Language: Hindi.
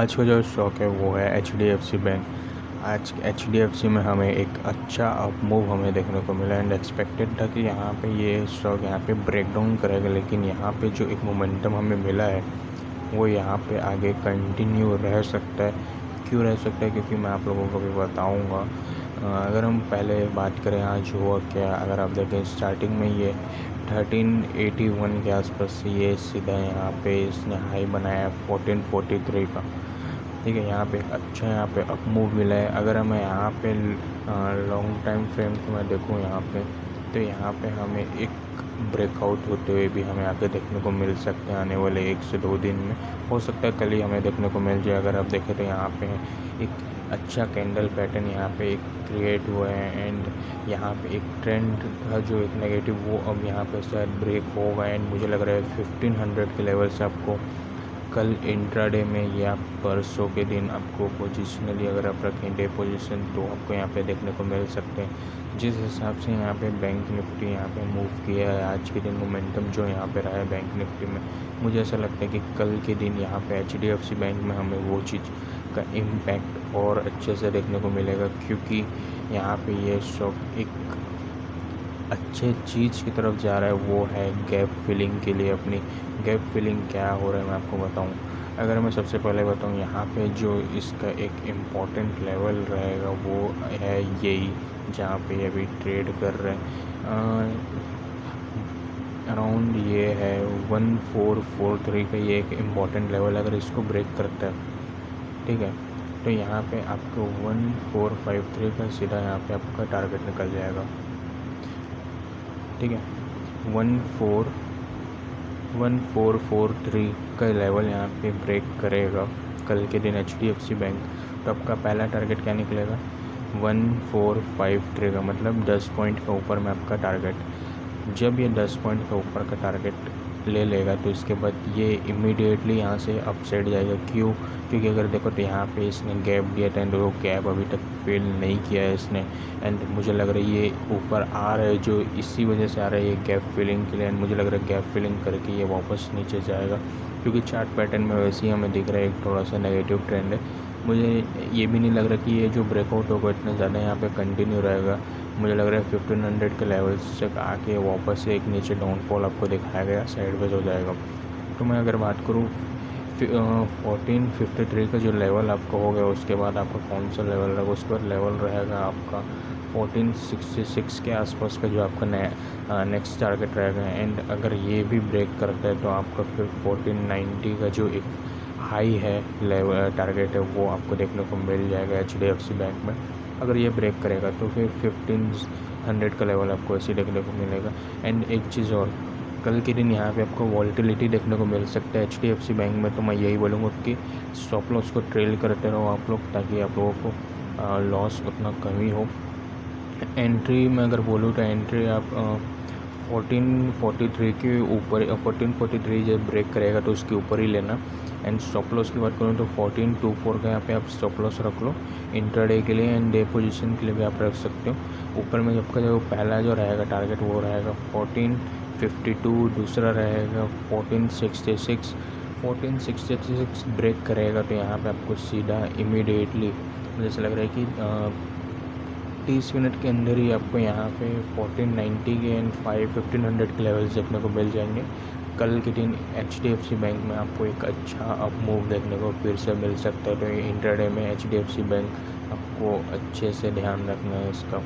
आज का जो स्टॉक है वो है H D F C bank आज एच डी एफ़ सी में हमें एक अच्छा अप मूव हमें देखने को मिला एंड एक्सपेक्टेड था कि यहाँ पे ये स्टॉक यहाँ पे ब्रेक डाउन करेगा, लेकिन यहाँ पे जो एक मोमेंटम हमें मिला है, वो यहाँ पे आगे कंटिन्यू रह सकता है। क्यों रह सकता है? क्योंकि मैं आप लोगों को भी बताऊँगा। अगर हम पहले बात करें आज हुआ क्या, अगर आप देखें स्टार्टिंग में ये 1381 के आसपास ये सीधा यहाँ पे इसने हाई बनाया फोर्टीन फोर्टी थ्री का। ठीक है, यहाँ पे अच्छा यहाँ पे अप मूव मिला है। अगर हमें यहाँ पे लॉन्ग टाइम फ्रेम को मैं देखूँ यहाँ पे तो यहाँ पे हमें एक ब्रेकआउट होते हुए भी हमें आगे देखने को मिल सकते हैं आने वाले एक से दो दिन में। हो सकता है कल ही हमें देखने को मिल जाए, अगर आप देखें तो यहाँ पे एक अच्छा कैंडल पैटर्न यहाँ पे एक क्रिएट हुआ है एंड यहाँ पे एक ट्रेंड था जो एक नेगेटिव वो अब यहाँ पे शायद ब्रेक होगा एंड मुझे लग रहा है फिफ्टीन हंड्रेड के लेवल से आपको कल इंट्राडे में या परसों के दिन आपको पोजिशनली अगर आप रखें डे पोजिशन तो आपको यहाँ पे देखने को मिल सकते हैं। जिस हिसाब से यहाँ पे बैंक निफ्टी यहाँ पे मूव किया है, आज के दिन मोमेंटम जो यहाँ पे रहा है बैंक निफ्टी में, मुझे ऐसा लगता है कि कल के दिन यहाँ पे एच बैंक में हमें वो चीज़ का इम्पैक्ट और अच्छे से देखने को मिलेगा, क्योंकि यहाँ पे ये स्टॉक एक अच्छे चीज़ की तरफ़ जा रहा है, वो है गैप फिलिंग के लिए अपनी। गैप फिलिंग क्या हो रहा है मैं आपको बताऊँ। अगर मैं सबसे पहले बताऊँ, यहाँ पे जो इसका एक इंपॉर्टेंट लेवल रहेगा, वो है यही, जहाँ पे अभी ट्रेड कर रहे हैं। अराउंड ये है वन फोर फोर थ्री का ये एक इंपॉर्टेंट लेवल अगर इसको ब्रेक करता है। ठीक है? तो यहाँ पे आपको वन फोर फाइव थ्री का सीधा यहाँ पे आपका टारगेट निकल जाएगा। ठीक है? One four one four four three का लेवल यहाँ पे ब्रेक करेगा। कल के दिन H D F C bank तो आपका पहला टारगेट क्या निकलेगा? वन फोर फाइव थ्री का मतलब दस पॉइंट के ऊपर में आपका टारगेट जब ये दस पॉइंट के ऊपर का टारगेट ले लेगा तो इसके बाद ये इमीडिएटली यहाँ से अप साइड जाएगा। क्यों? क्योंकि अगर देखो तो यहाँ पे इसने गैप दिया था एंड वो गैप अभी तक फिल नहीं किया है इसने। एंड मुझे लग रहा है ये ऊपर आ रहा है, जो इसी वजह से आ रहा है ये गैप फिलिंग के लिए। एंड मुझे लग रहा है गैप फिलिंग करके ये वापस नीचे जाएगा। क्योंकि चार्ट पैटर्न में वैसे ही हमें दिख रहा है एक थोड़ा सा नेगेटिव ट्रेंड है। मुझे ये भी नहीं लग रहा कि ये जो ब्रेकआउट होगा, इतना ज़्यादा यहाँ पे कंटिन्यू रहेगा। मुझे लग रहा है फिफ्टीन हंड्रेड के लेवल से आके वापस से एक नीचे डाउनफॉल आपको दिखाया गया साइडवेज हो जाएगा। तो मैं अगर बात करूँ फोर्टीन फिफ्टी थ्री का जो लेवल आपका हो गया, उसके बाद आपका कौन सा लेवल रहेगा, उसके बाद लेवल रहेगा आपका फोर्टीन सिक्सटी सिक्स के आसपास का जो आपका नया नेक्स्ट टारगेट रहेगा। एंड अगर ये भी ब्रेक करता है तो आपका फिर फोर्टीन नाइन्टी का जो एक हाई है लेवल टारगेट है, वो आपको देखने को मिल जाएगा H D F C bank में। अगर ये ब्रेक करेगा तो फिर फिफ्टीन हंड्रेड का लेवल आपको ऐसे देखने को मिलेगा। एंड एक चीज़ और, कल के दिन यहाँ पे आपको वॉल्टिलिटी देखने को मिल सकता है H D F C bank में तो मैं यही बोलूँगा कि स्टॉप लॉस को ट्रेल करते रहो आप लोग, ताकि आप लोगों को लॉस उतना कमी हो एंट्री में अगर बोलूँ तो एंट्री आप फोर्टीन फोर्टी थ्री के ऊपर, फोर्टीन फोर्टी थ्री जब ब्रेक करेगा तो उसके ऊपर ही लेना। एंड स्टॉप लॉस की बात करूँ तो फोर्टीन टू फोर का यहाँ पे आप स्टॉप लॉस रख लो। इंटरडे के लिए एंड डे पोजीशन के लिए भी आप रख सकते हो। ऊपर में जब का जो पहला जो रहेगा टारगेट वो रहेगा फोर्टीन फिफ्टी टू, दूसरा रहेगा fourteen sixty six. Fourteen sixty six break करेगा तो यहाँ पे आपको सीधा इमीडिएटली मुझे ऐसा लग रहा है कि तीस मिनट के अंदर ही आपको यहाँ पे फोर्टीन नाइन्टी के एंड फाइव फिफ्टीन हंड्रेड के लेवल्स देखने को मिल जाएँगे। कल के दिन H D F C bank में आपको एक अच्छा अप मूव देखने को फिर से मिल सकता है। तो इंटरडे में H D F C bank आपको अच्छे से ध्यान रखना है इसका।